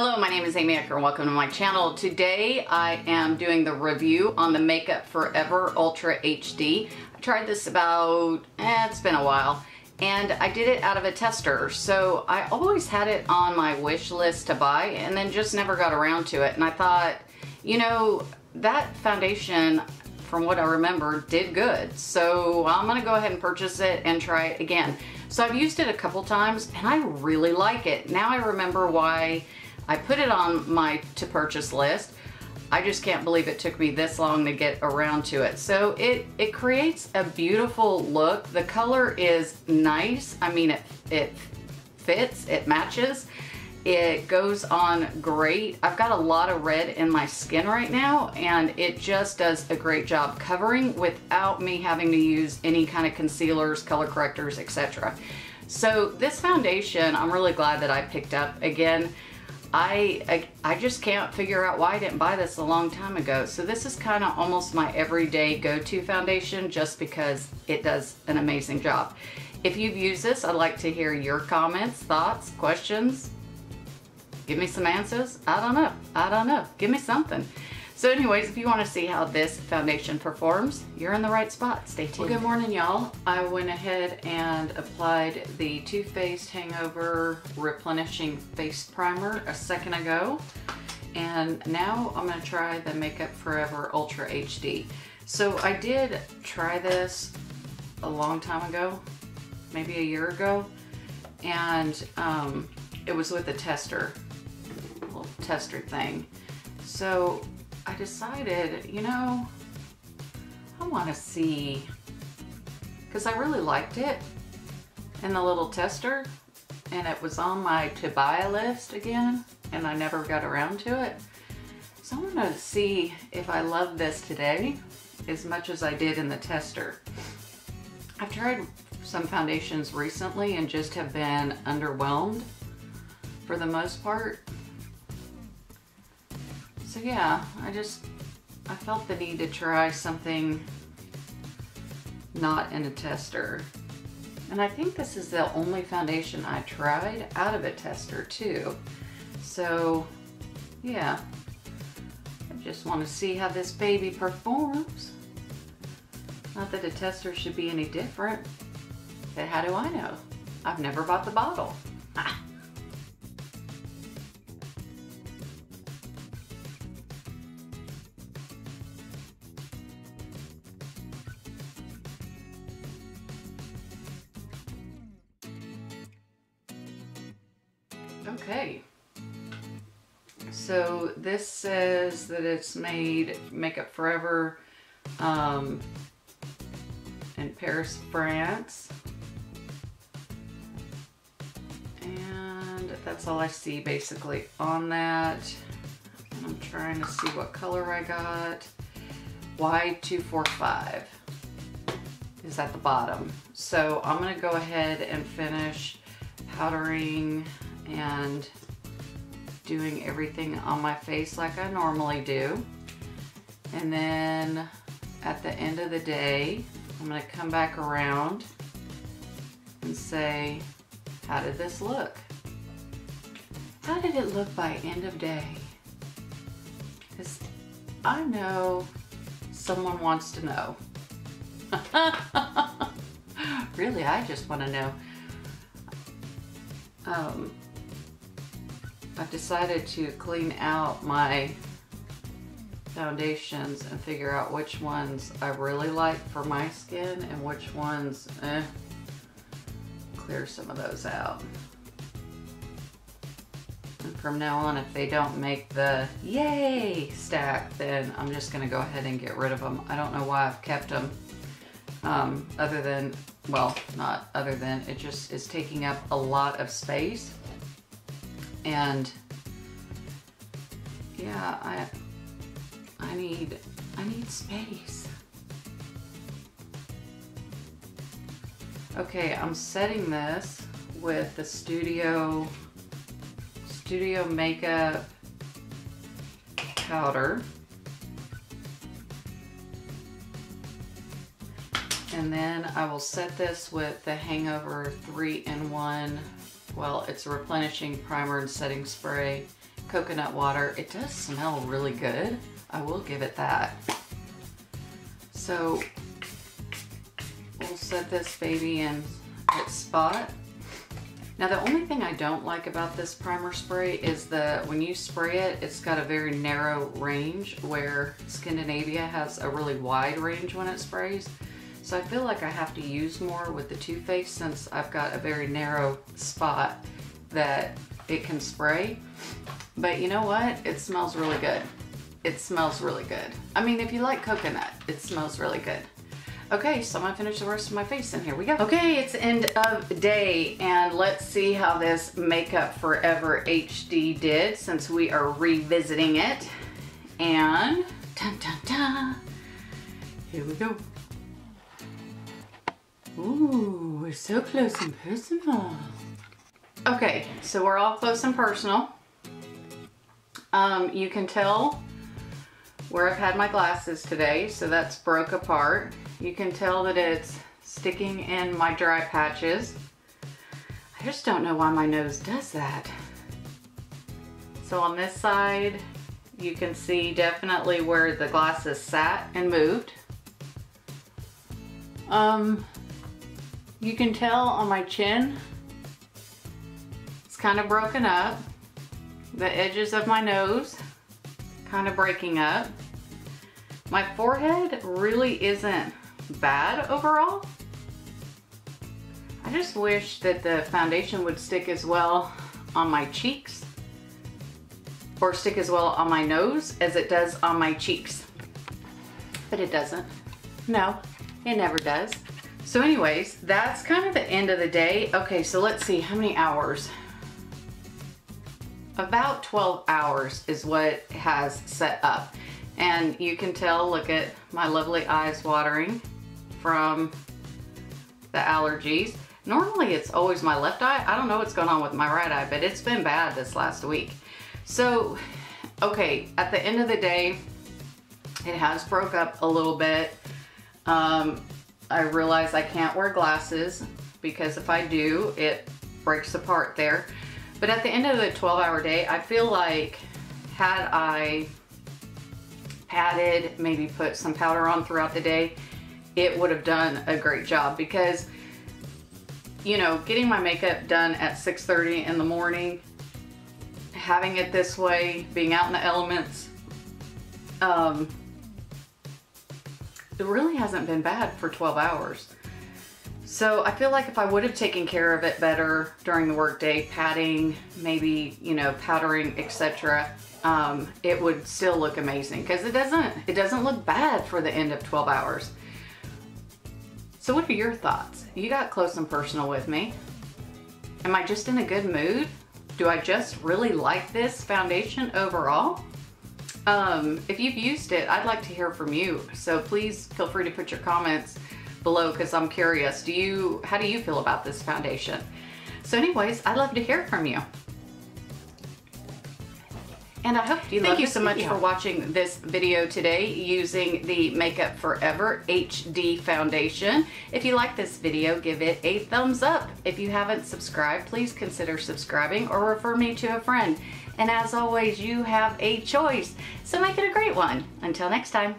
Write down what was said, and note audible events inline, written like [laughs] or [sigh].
Hello, my name is Amy Ecker and welcome to my channel. Today I am doing the review on the Makeup Forever Ultra HD. I tried this about, eh, it's been a while, and I did it out of a tester. So I always had it on my wish list to buy and then just never got around to it. And I thought, you know, that foundation from what I remember, did good. So I'm gonna go ahead and purchase it and try it again. So I've used it a couple times and I really like it. Now I remember why I put it on my to purchase list. I just can't believe it took me this long to get around to it. So it, it creates a beautiful look. The color is nice. I mean, it, it fits, it matches. It goes on great. I've got a lot of red in my skin right now and it just does a great job covering without me having to use any kind of concealers, color correctors, etc. So this foundation, I'm really glad that I picked up again. I, I, I just can't figure out why I didn't buy this a long time ago. So this is kind of almost my everyday go-to foundation just because it does an amazing job. If you've used this, I'd like to hear your comments, thoughts, questions. Give me some answers. I don't know. I don't know. Give me something. So anyways, if you want to see how this foundation performs, you're in the right spot. Stay tuned. Well, good morning, y'all. I went ahead and applied the Too Faced Hangover Replenishing Face Primer a second ago. And now I'm going to try the Makeup Forever Ultra HD. So I did try this a long time ago, maybe a year ago. And um, it was with a tester, little tester thing. So I decided, you know, I want to see, because I really liked it in the little tester, and it was on my to buy list again, and I never got around to it. So I'm going to see if I love this today as much as I did in the tester. I've tried some foundations recently and just have been underwhelmed for the most part. So yeah, I just, I felt the need to try something not in a tester. And I think this is the only foundation I tried out of a tester too. So yeah, I just want to see how this baby performs. Not that a tester should be any different, but how do I know? I've never bought the bottle. Okay. So this says that it's made Makeup Forever um, in Paris, France. And that's all I see basically on that. And I'm trying to see what color I got. Y245 is at the bottom. So I'm gonna go ahead and finish powdering and doing everything on my face like I normally do. And then at the end of the day, I'm gonna come back around and say, how did this look? How did it look by end of day? Because I know someone wants to know. [laughs] really, I just want to know. Um, I've decided to clean out my foundations and figure out which ones I really like for my skin and which ones, eh, clear some of those out. And from now on, if they don't make the yay stack, then I'm just gonna go ahead and get rid of them. I don't know why I've kept them, um, other than, well, not other than, it just is taking up a lot of space and yeah, I I need I need space. Okay, I'm setting this with the Studio Studio Makeup powder. And then I will set this with the Hangover 3-in-1 well, it's a replenishing primer and setting spray coconut water. It does smell really good. I will give it that. So we'll set this baby in its spot. Now the only thing I don't like about this primer spray is the when you spray it, it's got a very narrow range where Skindinavia has a really wide range when it sprays. So I feel like I have to use more with the Too Faced since I've got a very narrow spot that it can spray. But you know what? It smells really good. It smells really good. I mean, if you like coconut, it smells really good. Okay, so I'm gonna finish the rest of my face and here we go. Okay, it's end of day and let's see how this Makeup Forever HD did since we are revisiting it. And dun dun dun, here we go. Ooh, we're so close and personal. Okay, so we're all close and personal. Um, you can tell where I've had my glasses today, so that's broke apart. You can tell that it's sticking in my dry patches. I just don't know why my nose does that. So on this side, you can see definitely where the glasses sat and moved. Um, you can tell on my chin, it's kind of broken up. The edges of my nose, kind of breaking up. My forehead really isn't bad overall. I just wish that the foundation would stick as well on my cheeks or stick as well on my nose as it does on my cheeks. But it doesn't. No, it never does. So anyways, that's kind of the end of the day. Okay, so let's see, how many hours? About 12 hours is what has set up. And you can tell, look at my lovely eyes watering from the allergies. Normally it's always my left eye. I don't know what's going on with my right eye, but it's been bad this last week. So, okay, at the end of the day, it has broke up a little bit. Um, I realize I can't wear glasses because if I do, it breaks apart there. But at the end of the 12 hour day, I feel like had I padded, maybe put some powder on throughout the day, it would have done a great job because, you know, getting my makeup done at 6.30 in the morning, having it this way, being out in the elements, um, it really hasn't been bad for 12 hours. So I feel like if I would have taken care of it better during the workday, padding, maybe, you know, powdering, etc., um, it would still look amazing because it doesn't, it doesn't look bad for the end of 12 hours. So what are your thoughts? You got close and personal with me. Am I just in a good mood? Do I just really like this foundation overall? Um, if you've used it, I'd like to hear from you. So please feel free to put your comments below because I'm curious. Do you, how do you feel about this foundation? So anyways, I'd love to hear from you. And I hope you Thank you so much for watching this video today using the Makeup Forever HD Foundation. If you like this video, give it a thumbs up. If you haven't subscribed, please consider subscribing or refer me to a friend. And as always, you have a choice, so make it a great one. Until next time.